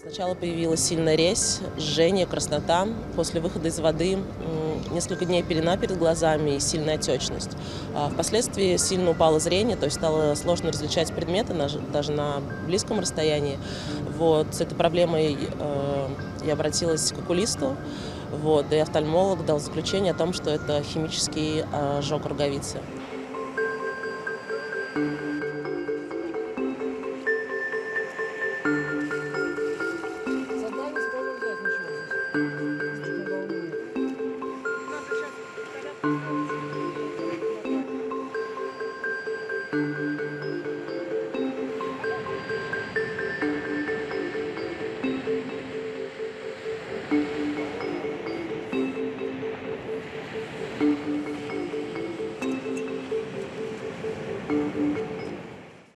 Сначала появилась сильная резь, жжение, краснота. После выхода из воды несколько дней пелена перед глазами и сильная отечность. А впоследствии сильно упало зрение, то есть стало сложно различать предметы даже на близком расстоянии. Вот, с этой проблемой э, я обратилась к окулисту, вот, и офтальмолог дал заключение о том, что это химический э, ожог роговицы. Thank mm -hmm. you.